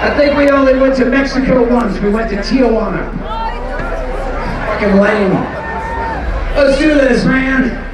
I think we only went to Mexico once. We went to Tijuana. Fucking lame. Let's do this, man.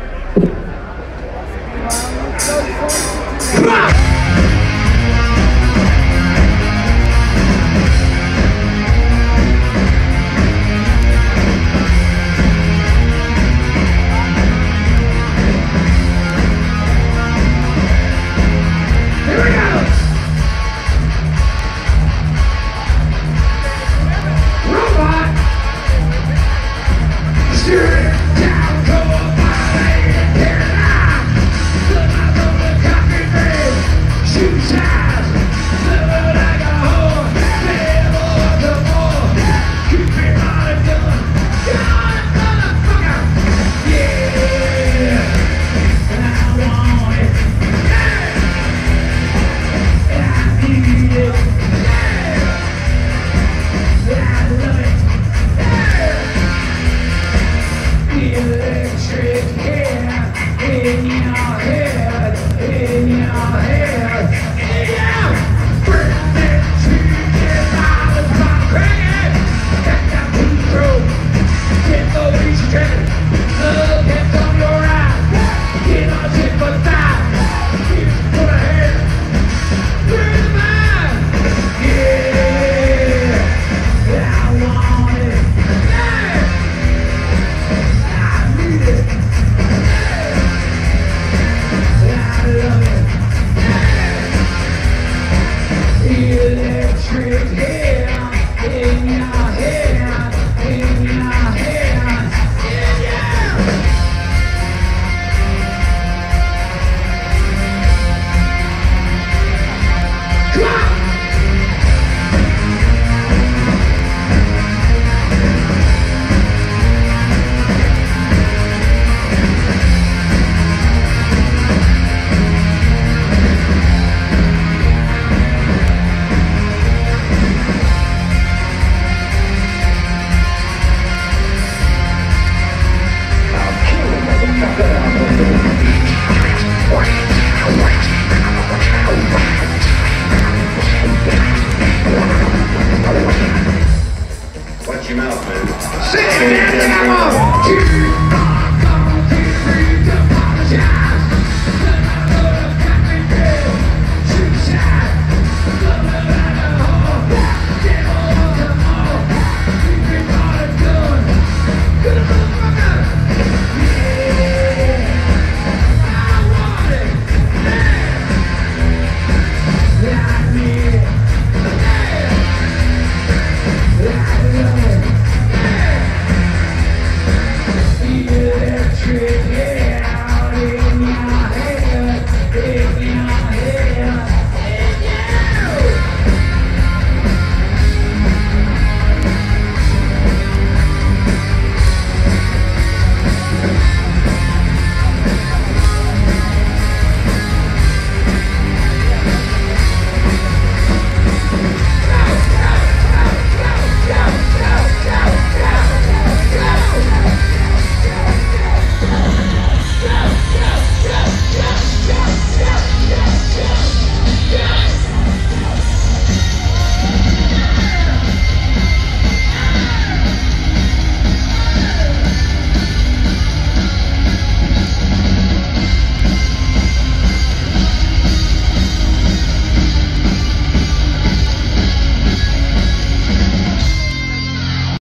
trick. Yeah. Shut man.